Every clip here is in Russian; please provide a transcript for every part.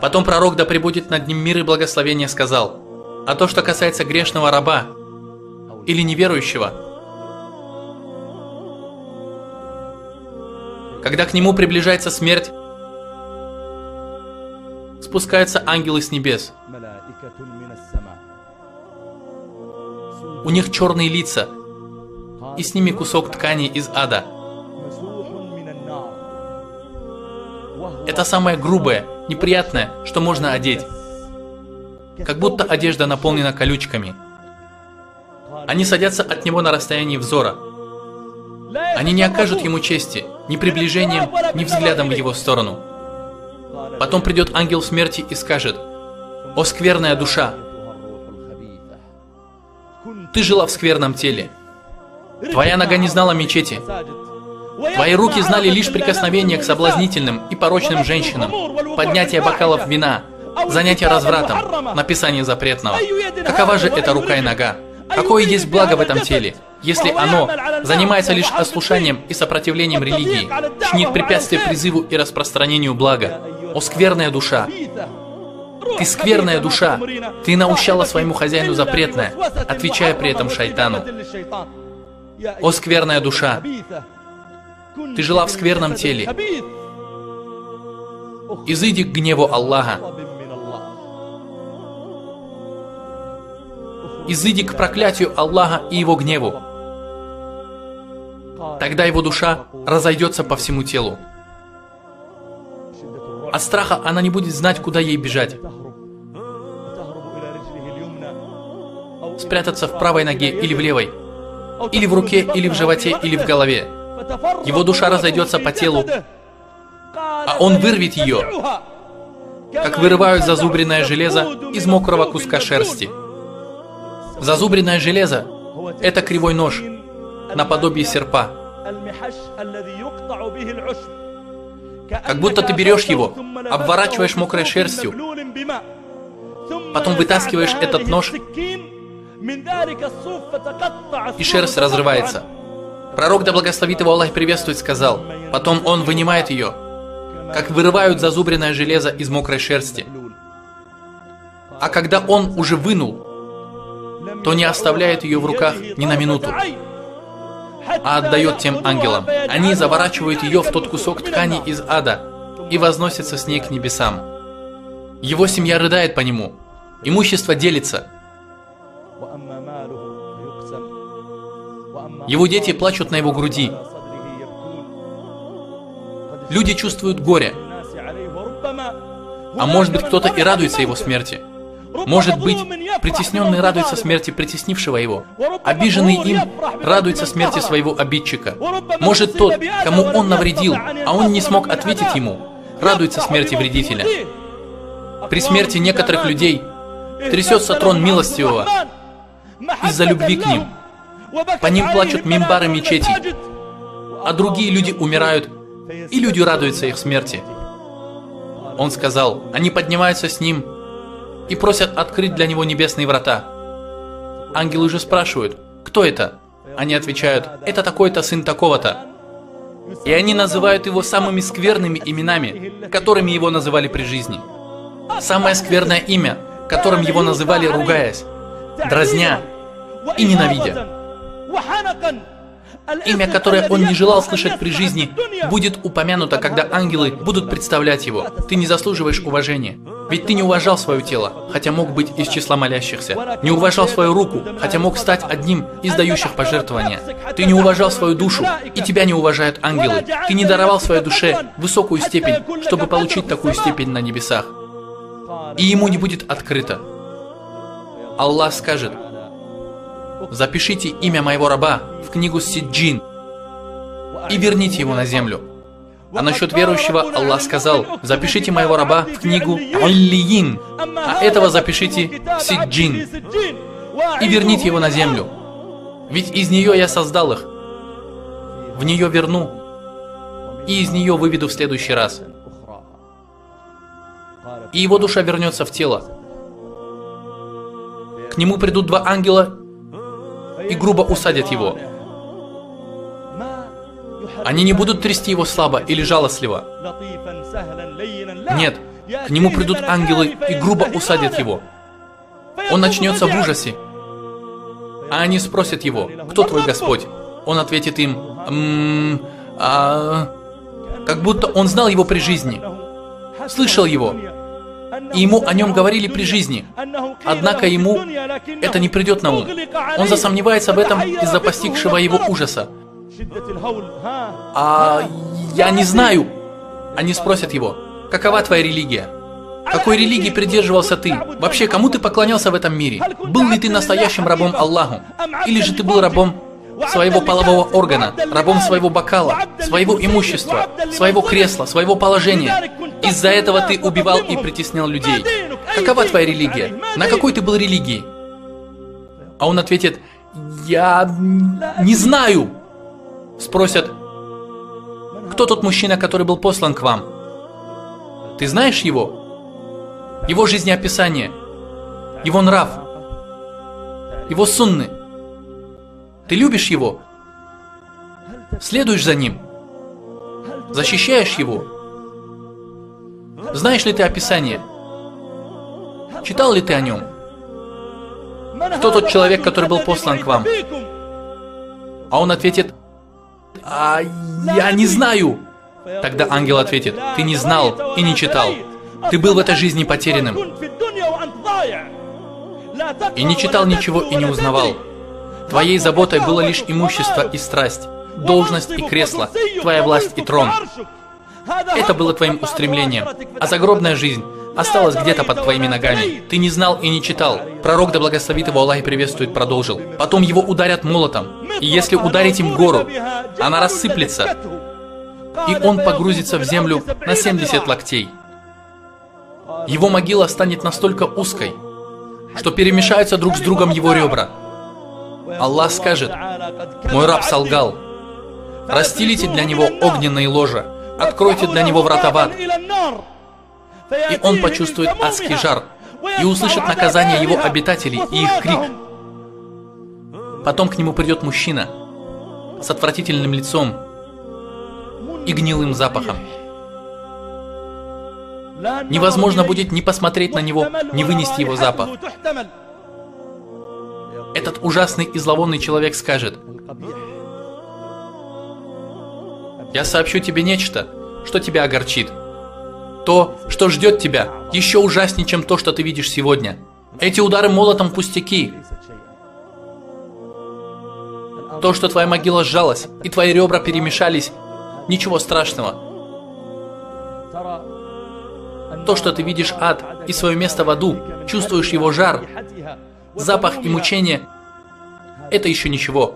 Потом пророк, да пребудет над ним мир и благословение, сказал, а то, что касается грешного раба или неверующего, когда к нему приближается смерть, спускаются ангелы с небес. У них черные лица, и с ними кусок ткани из ада. Это самое грубое, неприятное, что можно одеть. Как будто одежда наполнена колючками. Они садятся от него на расстоянии взора. Они не окажут ему чести, ни приближением, ни взглядом в его сторону. Потом придет ангел смерти и скажет, «О скверная душа! Ты жила в скверном теле. Твоя нога не знала мечети. Твои руки знали лишь прикосновение к соблазнительным и порочным женщинам, поднятие бокалов вина, занятие развратом, написание запретного. Какова же эта рука и нога? Какое есть благо в этом теле, если оно занимается лишь ослушанием и сопротивлением религии, чинит препятствие призыву и распространению блага? О скверная душа! Ты скверная душа! Ты наущала своему хозяину запретное, отвечая при этом шайтану. О скверная душа! Ты жила в скверном теле. Изыди к гневу Аллаха. Изыди к проклятию Аллаха и его гневу. Тогда его душа разойдется по всему телу. От страха она не будет знать, куда ей бежать. Спрятаться в правой ноге или в левой. Или в руке, или в животе, или в голове. Его душа разойдется по телу, а он вырвет ее, как вырывают зазубренное железо из мокрого куска шерсти. Зазубренное железо – это кривой нож, наподобие серпа. Как будто ты берешь его, обворачиваешь мокрой шерстью, потом вытаскиваешь этот нож, и шерсть разрывается. Пророк, да благословит его Аллах приветствует, сказал, потом он вынимает ее, как вырывают зазубренное железо из мокрой шерсти. А когда он уже вынул, то не оставляет ее в руках ни на минуту, а отдает тем ангелам. Они заворачивают ее в тот кусок ткани из ада и возносятся с ней к небесам. Его семья рыдает по нему, имущество делится – Его дети плачут на его груди. Люди чувствуют горе. А может быть, кто-то и радуется его смерти. Может быть, притесненный радуется смерти притеснившего его. Обиженный им радуется смерти своего обидчика. Может тот, кому он навредил, а он не смог ответить ему, радуется смерти вредителя. При смерти некоторых людей трясется трон милостивого из-за любви к ним. По ним плачут мимбары мечети, а другие люди умирают, и люди радуются их смерти. Он сказал, они поднимаются с ним и просят открыть для него небесные врата. Ангелы же спрашивают, кто это? Они отвечают, это такой-то сын такого-то. И они называют его самыми скверными именами, которыми его называли при жизни. Самое скверное имя, которым его называли, ругаясь, дразня и ненавидя. Имя, которое он не желал слышать при жизни, будет упомянуто, когда ангелы будут представлять его. Ты не заслуживаешь уважения. Ведь ты не уважал свое тело, хотя мог быть из числа молящихся. Не уважал свою руку, хотя мог стать одним из дающих пожертвования. Ты не уважал свою душу, и тебя не уважают ангелы. Ты не даровал своей душе высокую степень, чтобы получить такую степень на небесах. И ему не будет открыто. Аллах скажет, запишите имя моего раба в книгу Сиджин и верните его на землю. А насчет верующего Аллах сказал, запишите моего раба в книгу Аллиин, а этого запишите в Сиджин и верните его на землю. Ведь из нее я создал их, в нее верну и из нее выведу в следующий раз. И его душа вернется в тело. К нему придут два ангела и грубо усадят его. Они не будут трясти его слабо или жалостливо. Нет, К нему придут ангелы и грубо усадят его. Он начнется в ужасе. А они спросят его, кто твой Господь? Он ответит им, «М -м, а, как будто он знал его при жизни, слышал его, ему о нем говорили при жизни. Однако ему это не придет на ум. Он засомневается в этом из-за постигшего его ужаса. А я не знаю. Они спросят его, какова твоя религия? Какой религии придерживался ты? Вообще, кому ты поклонялся в этом мире? Был ли ты настоящим рабом Аллаху? Или же ты был рабом своего полового органа, рабом своего бокала, своего имущества, своего кресла, своего положения. Из-за этого ты убивал и притеснял людей. Какова твоя религия? На какой ты был религии? А он ответит, я не знаю. Спросят, кто тот мужчина, который был послан к вам? Ты знаешь его? Его жизнеописание, его нрав, его сунны – ты любишь его? Следуешь за ним? Защищаешь его? Знаешь ли ты описание? Читал ли ты о нем? Кто тот человек, который был послан к вам? А он ответит, а я не знаю. Тогда ангел ответит, ты не знал и не читал. Ты был в этой жизни потерянным. И не читал ничего и не узнавал. Твоей заботой было лишь имущество и страсть, должность и кресло, твоя власть и трон. Это было твоим устремлением, а загробная жизнь осталась где-то под твоими ногами. Ты не знал и не читал. Пророк, да благословит его Аллах и приветствует, продолжил. Потом его ударят молотом, и если ударить им гору, она рассыплется, и он погрузится в землю на 70 локтей. Его могила станет настолько узкой, что перемешаются друг с другом его ребра – Аллах скажет, «Мой раб солгал. Расстелите для него огненные ложа, откройте для него врата в ад». И он почувствует адский жар и услышит наказание его обитателей и их крик. Потом к нему придет мужчина с отвратительным лицом и гнилым запахом. Невозможно будет не посмотреть на него, не вынести его запах. Этот ужасный и зловонный человек скажет, «Я сообщу тебе нечто, что тебя огорчит. То, что ждет тебя, еще ужаснее, чем то, что ты видишь сегодня. Эти удары молотом пустяки. То, что твоя могила сжалась, и твои ребра перемешались, ничего страшного. То, что ты видишь ад и свое место в аду, чувствуешь его жар, запах и мучение – это еще ничего.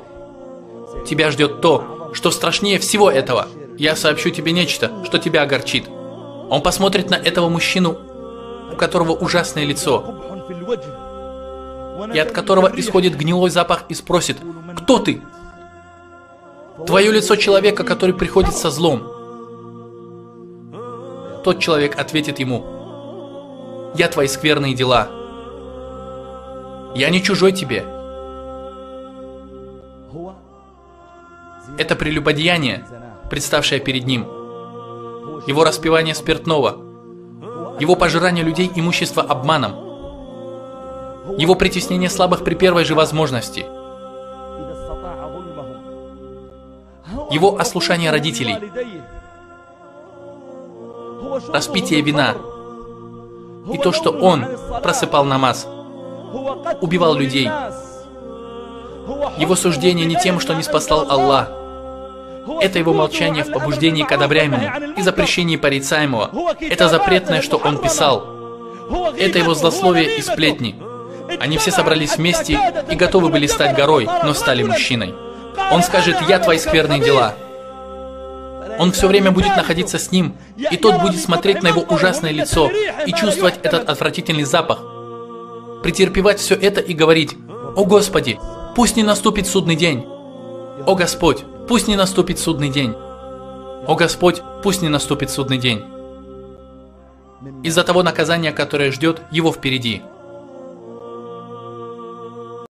Тебя ждет то, что страшнее всего этого. Я сообщу тебе нечто, что тебя огорчит. Он посмотрит на этого мужчину, у которого ужасное лицо, и от которого исходит гнилой запах, и спросит, «Кто ты?» Твое лицо человека, который приходит со злом. Тот человек ответит ему, «Я твои скверные дела, я не чужой тебе. Это прелюбодеяние, представшее перед ним. Его распивание спиртного. Его пожирание людей имущества обманом. Его притеснение слабых при первой же возможности. Его ослушание родителей. Распитие вина. И то, что он просыпал намаз – убивал людей. Его суждение не тем, что не спасал Аллах. Это его молчание в побуждении к одобряемому и запрещении порицаемого. Это запретное, что он писал. Это его злословие и сплетни. Они все собрались вместе и готовы были стать горой, но стали мужчиной. Он скажет, я твои скверные дела. Он все время будет находиться с ним, и тот будет смотреть на его ужасное лицо и чувствовать этот отвратительный запах, претерпевать все это и говорить, «О Господи, пусть не наступит судный день! О Господь, пусть не наступит судный день! О Господь, пусть не наступит судный день!» Из-за того наказания, которое ждет его впереди –